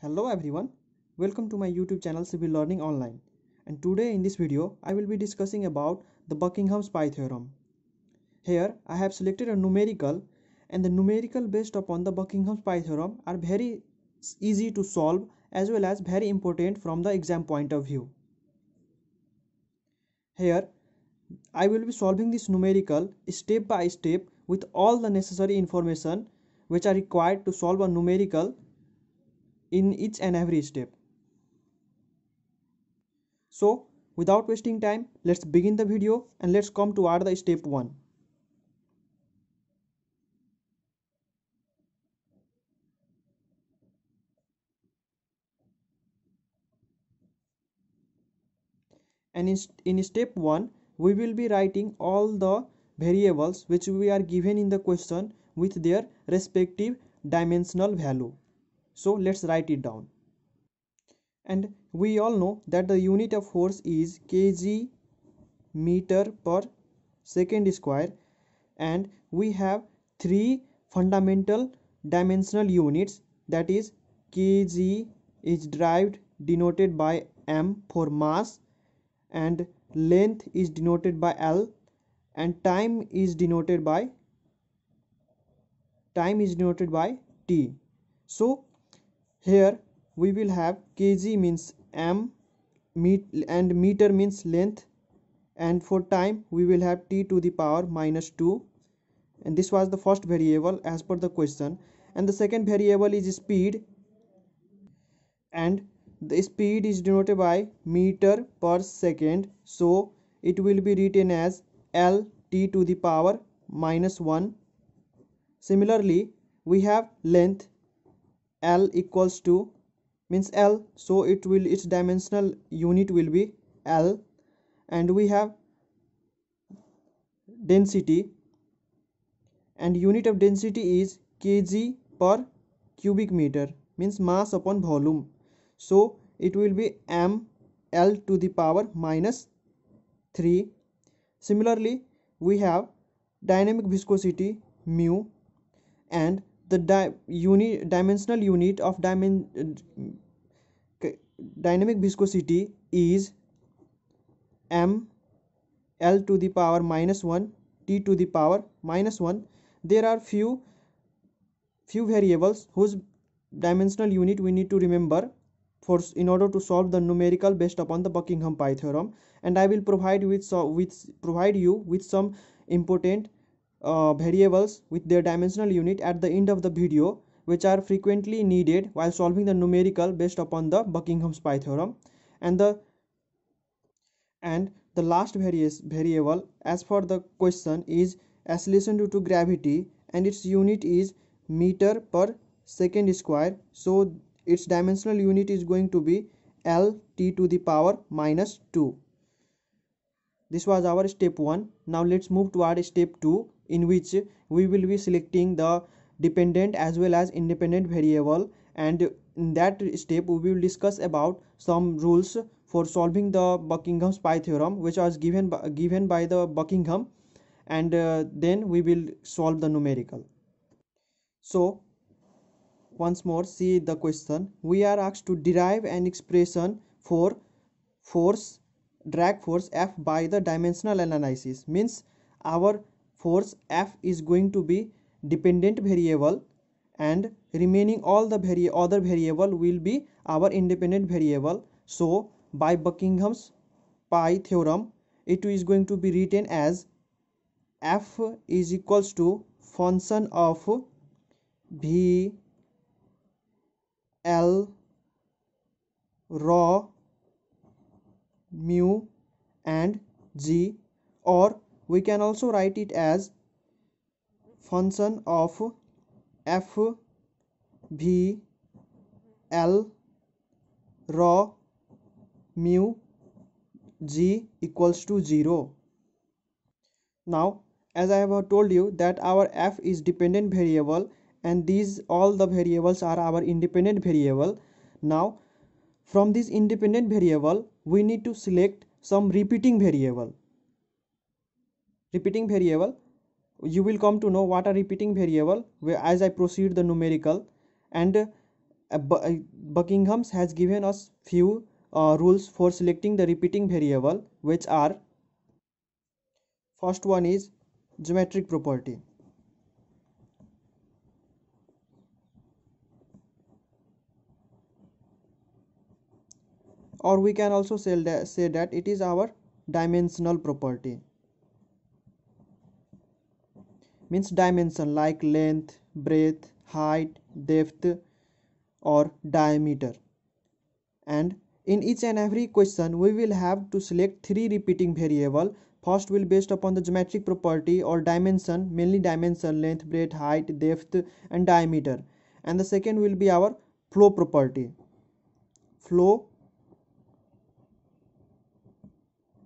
Hello everyone, welcome to my YouTube channel Civil Learning Online and today in this video I will be discussing about the Buckingham's pi theorem. Here I have selected a numerical and the numerical based upon the Buckingham's pi theorem are very easy to solve as well as very important from the exam point of view. Here I will be solving this numerical step by step with all the necessary information which are required to solve a numerical in each and every step. So without wasting time let's begin the video and let's come toward the step 1. And in, in step 1 we will be writing all the variables which we are given in the question with their respective dimensional value so let's write it down. And we all know that the unit of force is kg meter per second square. And we have three fundamental dimensional units. That is kg is derived denoted by m for mass. And length is denoted by l. And time is denoted by time is denoted by t. So here we will have kg means m and meter means length. And for time we will have t to the power minus 2 and this was the first variable as per the question. And the second variable is speed. And the speed is denoted by meter per second. So it will be written as l t to the power minus 1 similarly we have length L equals to means L so it will its dimensional unit will be L. And we have density. And unit of density is kg per cubic meter means mass upon volume. So it will be m l to the power minus 3 similarly we have dynamic viscosity mu and the di unit dimensional unit of dimen dynamic viscosity is m l to the power minus 1 t to the power minus 1 there are few few variables whose dimensional unit we need to remember for in order to solve the numerical based upon the buckingham pi theorem and i will provide with so with provide you with some important uh, variables with their dimensional unit at the end of the video which are frequently needed while solving the numerical based upon the Buckingham's pi theorem and the and the last variable as for the question is acceleration due to gravity and its unit is meter per second square. So its dimensional unit is going to be L t to the power minus 2 this was our step 1 now let's move toward step 2 in which we will be selecting the dependent as well as independent variable. And in that step we will discuss about some rules for solving the Buckingham's pi theorem which was given by, given by the Buckingham. And uh, then we will solve the numerical. So once more see the question. We are asked to derive an expression for force drag force f by the dimensional analysis. Means our force f is going to be dependent variable and remaining all the vari other variable will be our independent variable. So by buckingham's pi theorem it is going to be written as f is equals to function of v l rho mu and g or we can also write it as function of f v l rho mu g equals to 0 now as i have told you that our f is dependent variable and these all the variables are our independent variable. Now from this independent variable we need to select some repeating variable repeating variable. You will come to know what a repeating variable where as I proceed the numerical and uh, uh, Buckingham's has given us few uh, rules for selecting the repeating variable which are first one is geometric property. Or we can also say that it is our dimensional property means dimension like length breadth height depth or diameter. And in each and every question we will have to select three repeating variable. First will based upon the geometric property or dimension mainly dimension length breadth height depth and diameter. And the second will be our flow property. Flow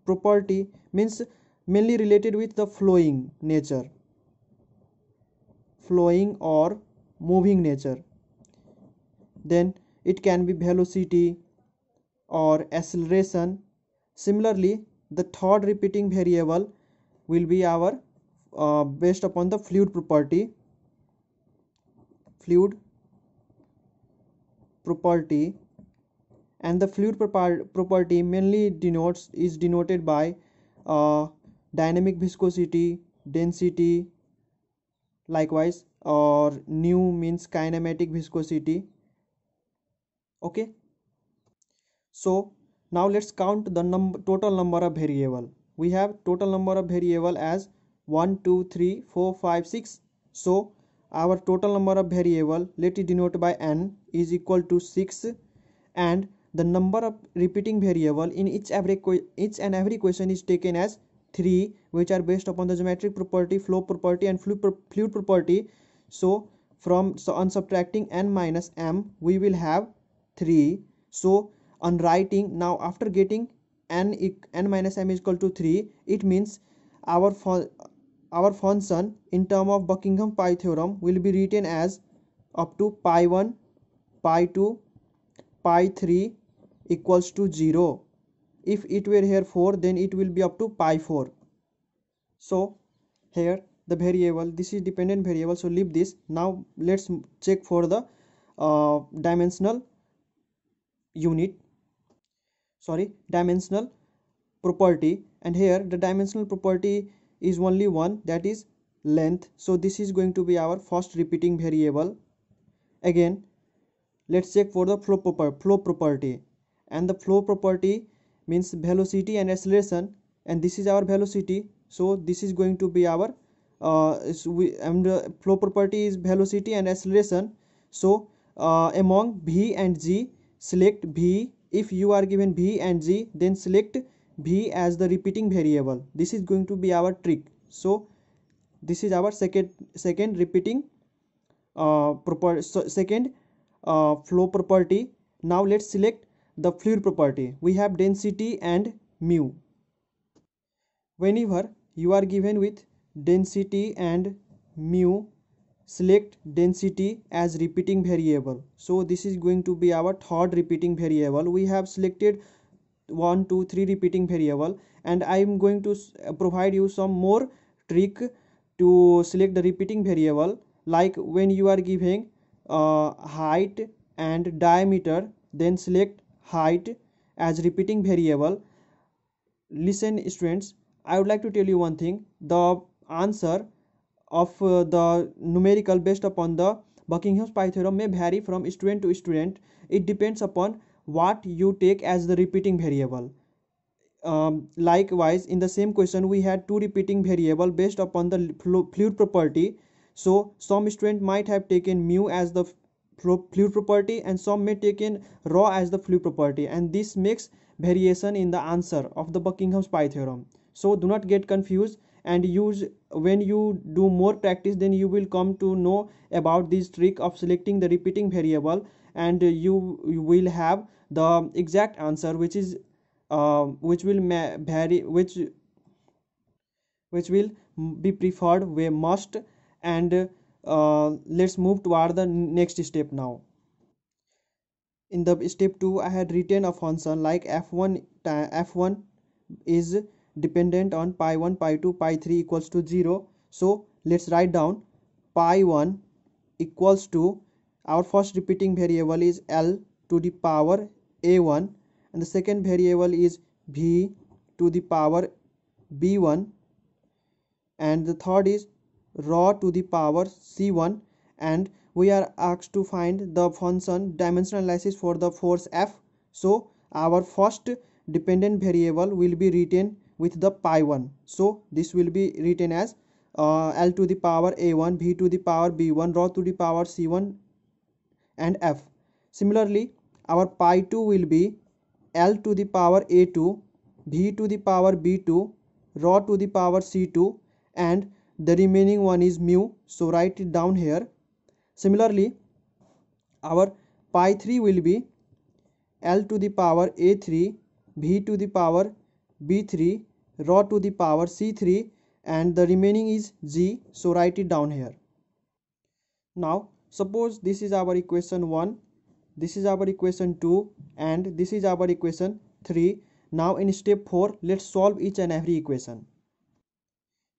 property means mainly related with the flowing nature flowing or moving nature. Then it can be velocity or acceleration. Similarly the third repeating variable will be our uh, based upon the fluid property. Fluid property. And the fluid property mainly denotes is denoted by uh, dynamic viscosity density likewise or nu means kinematic viscosity. Okay? So now let's count the number total number of variable. We have total number of variable as 1 2 3 4 5 6 so our total number of variable let it denote by n is equal to 6 and the number of repeating variable in each every each and every question is taken as 3 which are based upon the geometric property flow property and fluid property. So from so on subtracting n minus m we will have 3 so on writing now after getting n n minus m is equal to 3 it means our our function in term of buckingham pi theorem will be written as up to pi 1 pi 2 pi 3 equals to 0 if it were here 4 then it will be up to pi 4 so here the variable this is dependent variable so leave this. Now let's check for the uh, dimensional unit. Sorry dimensional property. And here the dimensional property is only one that is length. So this is going to be our first repeating variable. Again let's check for the flow, proper, flow property. And the flow property means velocity and acceleration and this is our velocity. So this is going to be our uh, we, and flow property is velocity and acceleration. So uh, among v and g select v if you are given v and g then select v as the repeating variable. This is going to be our trick. So this is our second second repeating uh, proper so second uh, flow property. Now let's select the fluid property. We have density and mu. Whenever you are given with density and mu select density as repeating variable. So this is going to be our third repeating variable. We have selected one two three repeating variable and i am going to provide you some more trick to select the repeating variable. Like when you are giving uh, height and diameter then select height as repeating variable. Listen students i would like to tell you one thing. The answer of uh, the numerical based upon the buckingham's pi theorem may vary from student to student. It depends upon what you take as the repeating variable. Um, likewise in the same question we had two repeating variable based upon the fluid property. So some student might have taken mu as the fluid property and some may take in rho as the fluid property and this makes variation in the answer of the Buckingham's pi theorem. So do not get confused and use when you do more practice then you will come to know about this trick of selecting the repeating variable and you, you will have the exact answer which is uh, which will vary which which will be preferred we must and uh, let's move toward the next step now. In the step 2 i had written a function like f1 f1 is dependent on pi 1 pi 2 pi 3 equals to 0 so let's write down pi 1 equals to our first repeating variable is L to the power A1 and the second variable is V to the power B1 and the third is rho to the power C1 and we are asked to find the function dimensional analysis for the force F. So our first dependent variable will be written with the pi 1 so this will be written as uh, L to the power A1 V to the power B1 rho to the power C1 and F. Similarly our pi 2 will be L to the power A2 V to the power B2 rho to the power C2 and the remaining one is mu so write it down here. Similarly our pi 3 will be L to the power A3 b to the power B3 rho to the power C3 and the remaining is G so write it down here. Now suppose this is our equation 1 this is our equation 2 and this is our equation 3 now in step 4 let's solve each and every equation.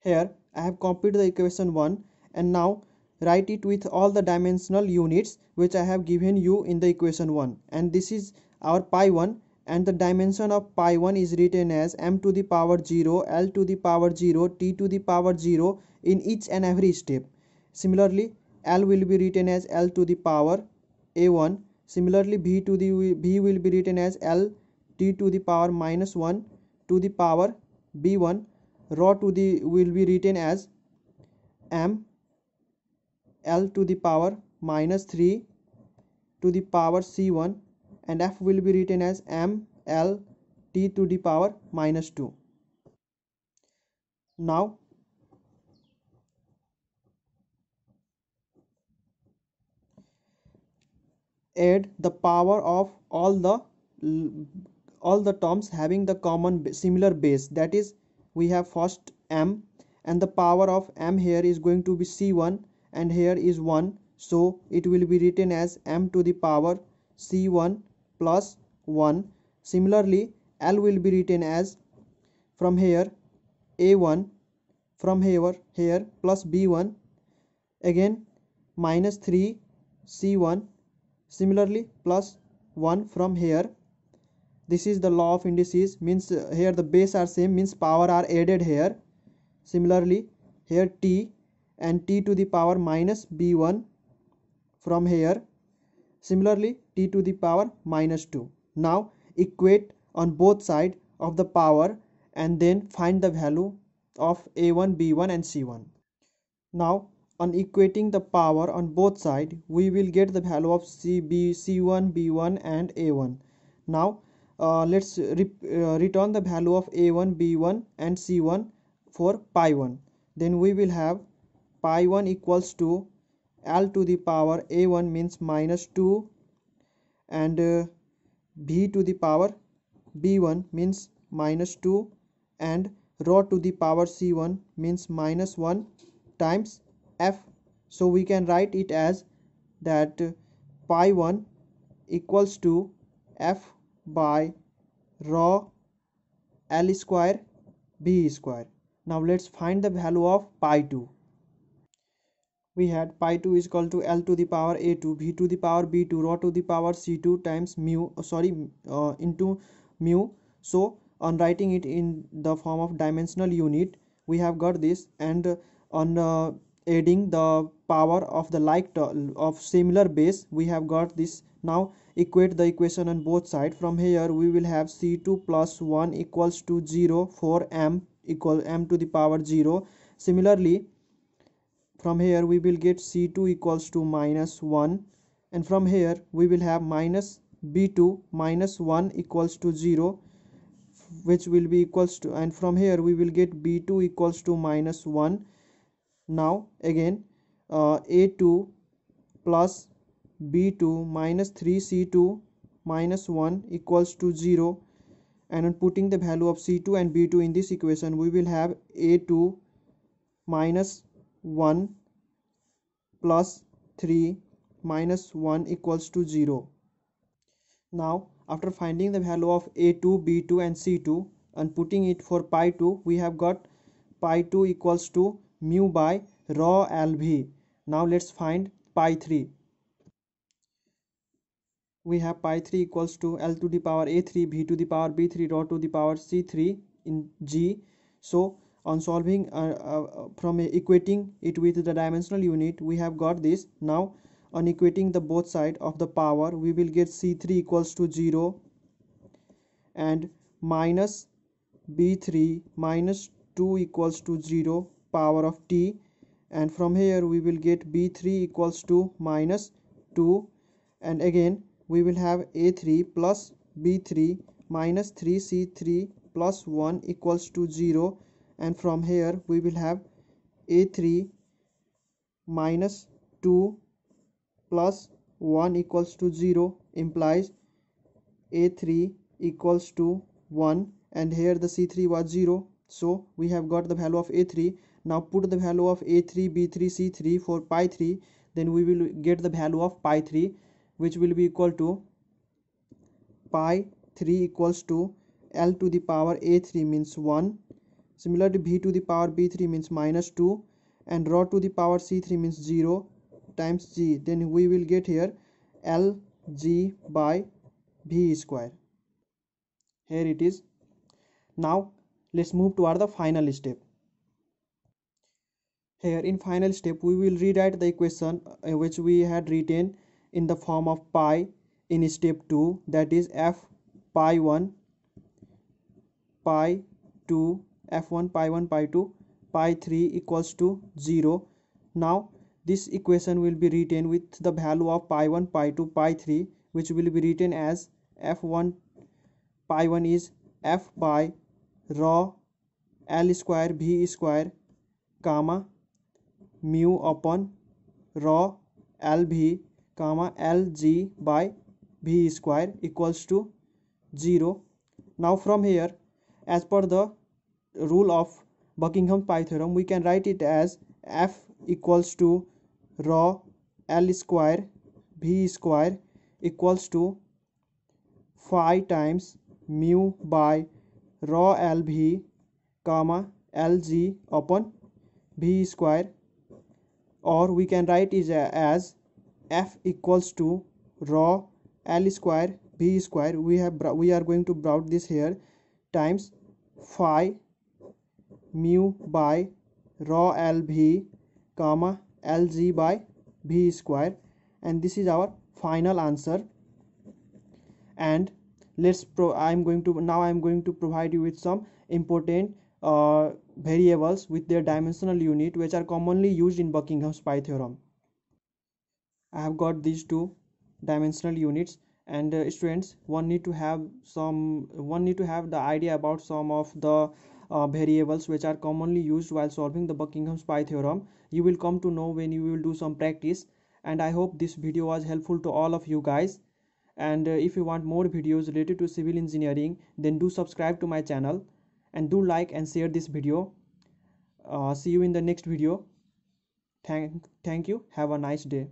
Here I have copied the equation 1 and now write it with all the dimensional units which I have given you in the equation 1 and this is our pi 1 and the dimension of pi 1 is written as m to the power 0 l to the power 0 t to the power 0 in each and every step. Similarly l will be written as l to the power a1 similarly b to the b will be written as l t to the power minus 1 to the power b1 rho to the will be written as m l to the power minus 3 to the power c1 and f will be written as m l t to the power minus 2 now add the power of all the all the terms having the common similar base. That is we have first m and the power of m here is going to be c1 and here is 1 so it will be written as m to the power c1 plus 1 similarly l will be written as from here a1 from here here plus b1 again minus 3 c1 similarly plus 1 from here this is the law of indices means uh, here the base are same means power are added here. Similarly here t and t to the power minus b1 from here. Similarly t to the power minus 2 now equate on both side of the power and then find the value of a1 b1 and c1 now on equating the power on both side we will get the value of c b c1 b1 and a1 now let's re uh, return the value of a1 b1 and c1 for pi 1 then we will have pi 1 equals to l to the power a1 means minus 2 and uh, b to the power b1 means minus 2 and rho to the power c1 means minus 1 times f. So we can write it as that pi 1 equals to f by rho L square B square. Now let's find the value of pi 2. We had pi 2 is equal to L to the power A2 B to the power B2 rho to the power C2 times mu uh, sorry uh, into mu. So on writing it in the form of dimensional unit we have got this and on uh, adding the power of the like of similar base we have got this now equate the equation on both sides from here we will have c2 plus 1 equals to 0 for m equal m to the power 0 similarly from here we will get c2 equals to minus 1 and from here we will have minus b2 minus 1 equals to 0 which will be equals to and from here we will get b2 equals to minus 1 now again uh, a2 plus b2 minus 3c2 minus 1 equals to 0 and on putting the value of c2 and b2 in this equation we will have a2 minus 1 plus 3 minus 1 equals to 0 now after finding the value of a2 b2 and c2 and putting it for pi 2 we have got pi 2 equals to mu by rho lv now let's find pi 3 we have pi 3 equals to l to the power a3 b to the power b3 rho to the power c3 in g. So on solving uh, uh, from equating it with the dimensional unit we have got this. Now on equating the both side of the power we will get c3 equals to 0 and minus b3 minus 2 equals to 0 power of t. And from here we will get b3 equals to minus 2 and again we will have a3 plus b3 minus 3c3 plus 1 equals to 0 and from here we will have a3 minus 2 plus 1 equals to 0 implies a3 equals to 1 and here the c3 was 0 so we have got the value of a3 now put the value of a3 b3 c3 for pi 3 then we will get the value of pi 3 which will be equal to pi 3 equals to l to the power a3 means 1 similarly b to the power b3 means minus 2 and rho to the power c3 means 0 times g. Then we will get here l g by v square. Here it is. Now let's move toward the final step. Here in final step we will rewrite the equation uh, which we had written in the form of pi in step 2 that is f pi 1 pi 2 f1 pi 1 pi 2 pi 3 equals to 0 now this equation will be written with the value of pi 1 pi 2 pi 3 which will be written as f1 pi 1 is f by rho l square v square comma mu upon rho lv comma lg by v square equals to 0 now from here as per the rule of Buckingham pi theorem we can write it as f equals to rho l square v square equals to phi times mu by rho lv comma lg upon v square or we can write it as f equals to rho l square b square. We have we are going to brought this here times phi mu by rho l v comma lg by v square. And this is our final answer. And let's pro i'm going to now i'm going to provide you with some important uh, variables with their dimensional unit which are commonly used in buckingham's pi theorem i have got these two dimensional units. And uh, students one need to have some one need to have the idea about some of the uh, variables which are commonly used while solving the Buckingham's pi theorem. You will come to know when you will do some practice. And I hope this video was helpful to all of you guys. And uh, if you want more videos related to civil engineering then do subscribe to my channel. And do like and share this video. Uh, see you in the next video. Thank thank you. Have a nice day